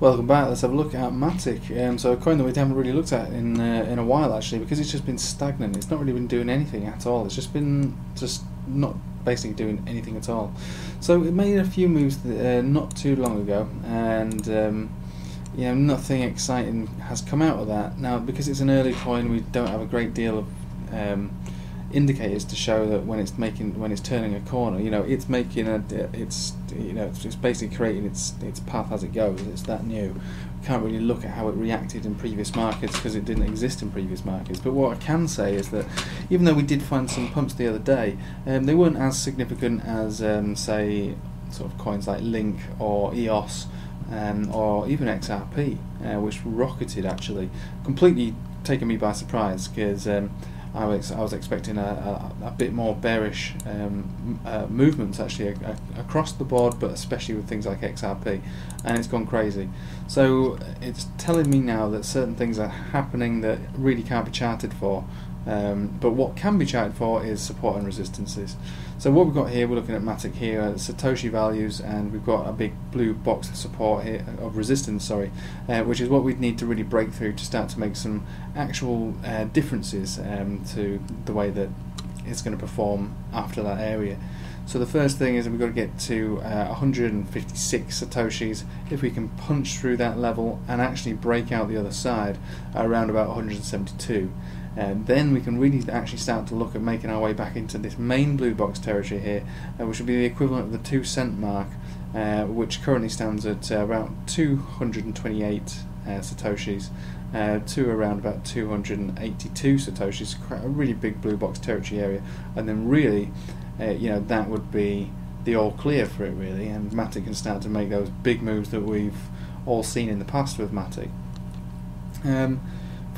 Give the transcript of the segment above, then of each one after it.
Welcome back. Let's have a look at Matic. Um, so a coin that we haven't really looked at in uh, in a while actually, because it's just been stagnant. It's not really been doing anything at all. It's just been just not basically doing anything at all. So it made a few moves uh, not too long ago, and um, you know nothing exciting has come out of that. Now because it's an early coin, we don't have a great deal of um, indicators to show that when it's making when it's turning a corner, you know, it's making a it's you know it's basically creating its its path as it goes. It's that new. Can't really look at how it reacted in previous markets because it didn't exist in previous markets. But what I can say is that even though we did find some pumps the other day, um, they weren't as significant as um, say sort of coins like Link or EOS. Um, or even XRP, uh, which rocketed actually, completely taken me by surprise because um, I was I was expecting a, a, a bit more bearish um, uh, movements actually a, across the board, but especially with things like XRP, and it's gone crazy. So it's telling me now that certain things are happening that really can't be charted for. Um, but what can be charted for is support and resistances. So what we've got here, we're looking at Matic here, Satoshi values, and we've got a big blue box of support here, of resistance, sorry, uh, which is what we'd need to really break through to start to make some actual uh, differences um, to the way that it's going to perform after that area. So the first thing is we've got to get to uh, 156 satoshis. If we can punch through that level and actually break out the other side around about 172, and then we can really actually start to look at making our way back into this main blue box territory here, uh, which would be the equivalent of the two cent mark, uh, which currently stands at uh, around 228 uh, satoshis. Uh, to around about 282 satoshis, a really big blue box territory area, and then really, uh, you know, that would be the all clear for it really, and Matic can start to make those big moves that we've all seen in the past with Matic. Um,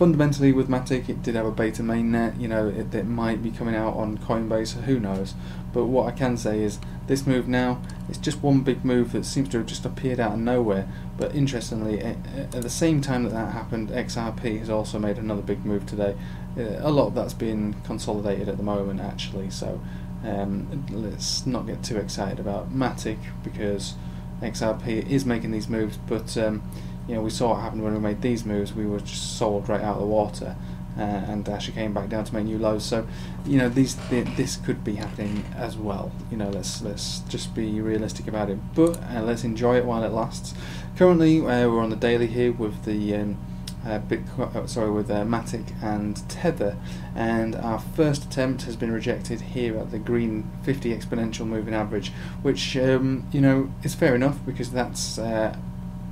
fundamentally with Matic it did have a beta mainnet you know it, it, might be coming out on Coinbase who knows? But what I can say is this move now it's just one big move that seems to have just appeared out of nowhere. But interestingly at the same time that that happened XRP has also made another big move today. Uh, a lot of that's being consolidated at the moment actually. So um, let's not get too excited about Matic because XRP is making these moves but um, you know, we saw what happened when we made these moves. We were just sold right out of the water, uh, and actually came back down to make new lows. So, you know, these this could be happening as well. You know, let's let's just be realistic about it, but uh, let's enjoy it while it lasts. Currently, uh, we're on the daily here with the. Um, uh, Bitcoin, oh, sorry, with uh, Matic and Tether, and our first attempt has been rejected here at the green 50 exponential moving average, which um, you know is fair enough because that's uh,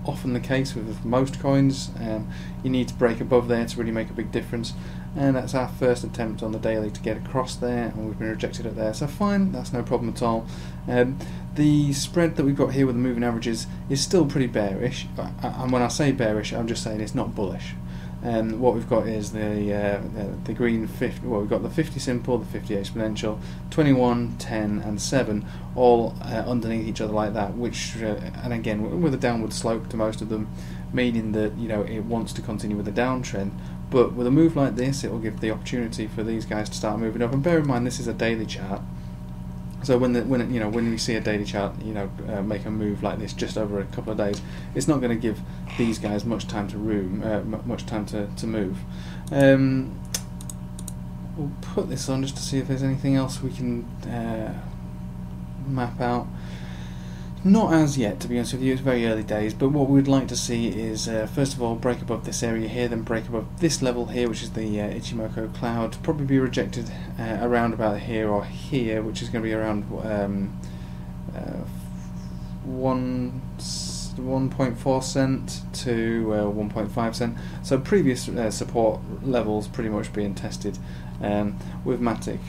often the case with most coins. Um, you need to break above there to really make a big difference, and that's our first attempt on the daily to get across there, and we've been rejected at there. So fine, that's no problem at all. Um, the spread that we've got here with the moving averages is still pretty bearish, and when I say bearish, I'm just saying it's not bullish. And what we've got is the, uh, the, the green 50. Well, we've got the 50 simple, the 50 exponential, 21, 10, and 7, all uh, underneath each other like that. Which, uh, and again, with a downward slope to most of them, meaning that you know it wants to continue with a downtrend. But with a move like this, it will give the opportunity for these guys to start moving up. And bear in mind, this is a daily chart. So when the, when you know when we see a daily chart, you know, uh, make a move like this just over a couple of days, it's not going to give these guys much time to room, uh, much time to to move. Um, we'll put this on just to see if there's anything else we can uh, map out. Not as yet, to be honest with you, it's very early days, but what we'd like to see is, uh, first of all, break above this area here, then break above this level here, which is the uh, Ichimoku cloud, probably be rejected uh, around about here or here, which is going to be around um, uh, 1, 1.4 cent to uh, 1.5 cent. So previous uh, support levels pretty much being tested um, with Matic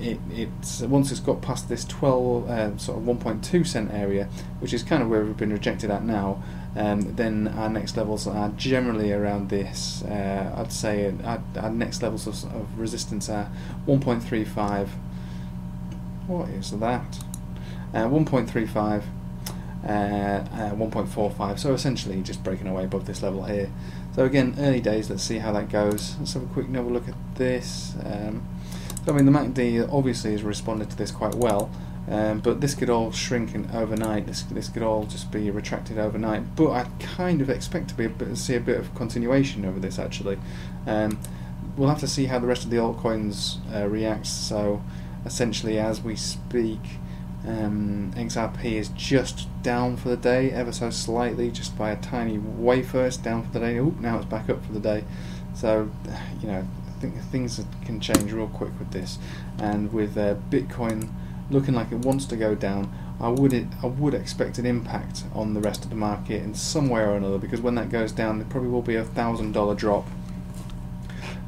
it, it's once it's got past this 12 uh, sort of 1.2 cent area, which is kind of where we've been rejected at now, um, then our next levels are generally around this. Uh, I'd say our, our next levels of, of, resistance are 1.35. What is that? Uh, 1.35. Uh, uh 1.45 so essentially just breaking away above this level here so again early days let's see how that goes let's have a quick another look at this um, I mean, the MACD obviously has responded to this quite well, Um, but this could all shrink in overnight. This this could all just be retracted overnight. But I kind of expect to be a bit, see a bit of continuation over this actually. Um, we'll have to see how the rest of the altcoins uh, reacts. So essentially, as we speak, um, XRP is just down for the day, ever so slightly, just by a tiny wafer. It's down for the day. Oop, now it's back up for the day. So you know, think things can change real quick with this, and with uh, Bitcoin looking like it wants to go down, I would I would expect an impact on the rest of the market in some way or another because when that goes down, there probably will be a thousand dollar drop.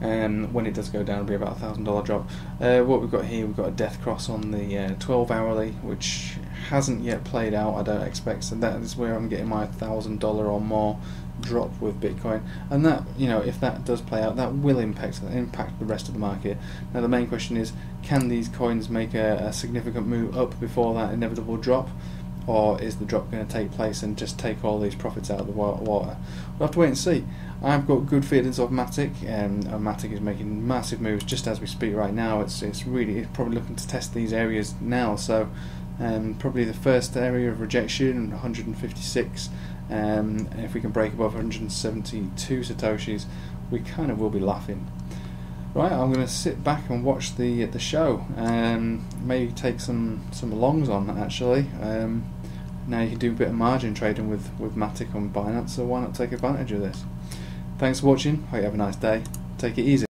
And when it does go down, it'll be about a thousand dollar drop. Uh, what we've got here, we've got a death cross on the uh, 12 hourly, which hasn't yet played out. I don't expect, so that is where I'm getting my thousand dollar or more drop with Bitcoin, and that you know if that does play out, that will impact impact the rest of the market. Now the main question is, can these coins make a, a significant move up before that inevitable drop? Or is the drop going to take place and just take all these profits out of the water? We'll have to wait and see. I've got good feelings of Matic, and uh, Matic is making massive moves just as we speak right now. It's it's really it's probably looking to test these areas now. So um, probably the first area of rejection, 156. Um, and if we can break above 172 satoshis, we kind of will be laughing. Right, I'm going to sit back and watch the the show, and maybe take some some longs on actually. Um, now you can do a bit of margin trading with with Matic on Binance, so why not take advantage of this? Thanks for watching. Hope you have a nice day. Take it easy.